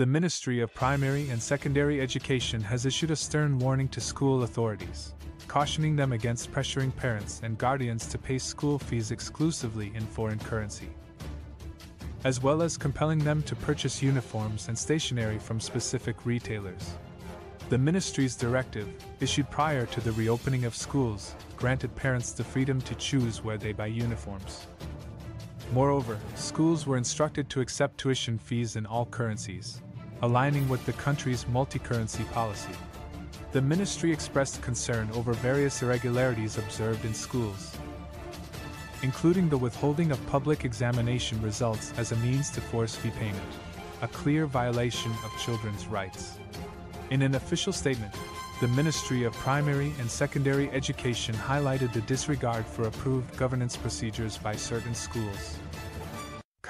The Ministry of Primary and Secondary Education has issued a stern warning to school authorities, cautioning them against pressuring parents and guardians to pay school fees exclusively in foreign currency, as well as compelling them to purchase uniforms and stationery from specific retailers. The ministry's directive, issued prior to the reopening of schools, granted parents the freedom to choose where they buy uniforms. Moreover, schools were instructed to accept tuition fees in all currencies, aligning with the country's multi currency policy. The ministry expressed concern over various irregularities observed in schools, including the withholding of public examination results as a means to force fee payment, a clear violation of children's rights. In an official statement, the Ministry of Primary and Secondary Education highlighted the disregard for approved governance procedures by certain schools.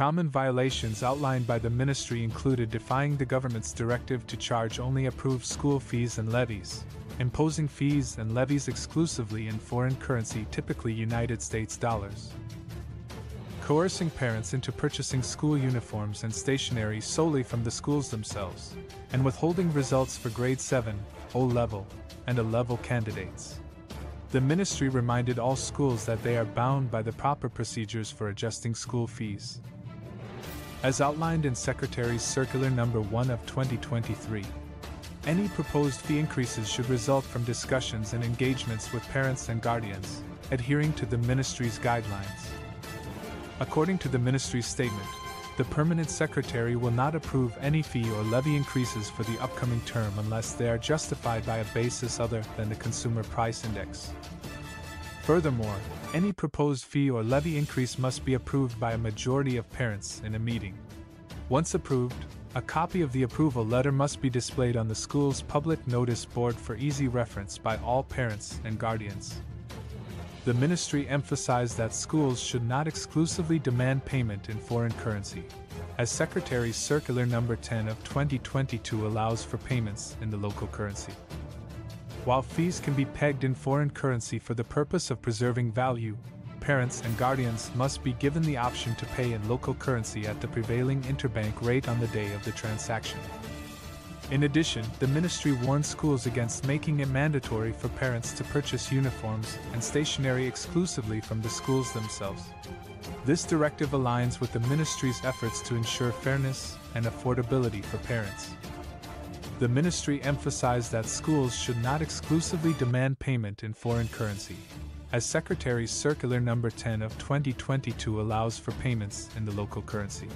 Common violations outlined by the ministry included defying the government's directive to charge only approved school fees and levies, imposing fees and levies exclusively in foreign currency, typically United States dollars, coercing parents into purchasing school uniforms and stationery solely from the schools themselves, and withholding results for grade 7, O level, and A level candidates. The ministry reminded all schools that they are bound by the proper procedures for adjusting school fees as outlined in Secretary's Circular Number 1 of 2023. Any proposed fee increases should result from discussions and engagements with parents and guardians, adhering to the ministry's guidelines. According to the ministry's statement, the permanent secretary will not approve any fee or levy increases for the upcoming term unless they are justified by a basis other than the consumer price index. Furthermore, any proposed fee or levy increase must be approved by a majority of parents in a meeting. Once approved, a copy of the approval letter must be displayed on the school's public notice board for easy reference by all parents and guardians. The ministry emphasized that schools should not exclusively demand payment in foreign currency, as Secretary's Circular Number 10 of 2022 allows for payments in the local currency. While fees can be pegged in foreign currency for the purpose of preserving value, parents and guardians must be given the option to pay in local currency at the prevailing interbank rate on the day of the transaction. In addition, the ministry warned schools against making it mandatory for parents to purchase uniforms and stationery exclusively from the schools themselves. This directive aligns with the ministry's efforts to ensure fairness and affordability for parents the ministry emphasized that schools should not exclusively demand payment in foreign currency, as Secretary's Circular Number 10 of 2022 allows for payments in the local currency.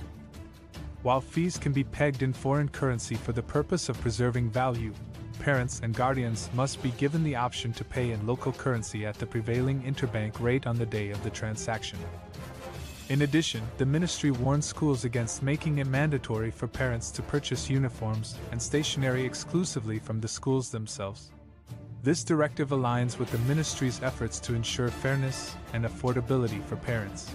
While fees can be pegged in foreign currency for the purpose of preserving value, parents and guardians must be given the option to pay in local currency at the prevailing interbank rate on the day of the transaction. In addition, the ministry warns schools against making it mandatory for parents to purchase uniforms and stationery exclusively from the schools themselves. This directive aligns with the ministry's efforts to ensure fairness and affordability for parents.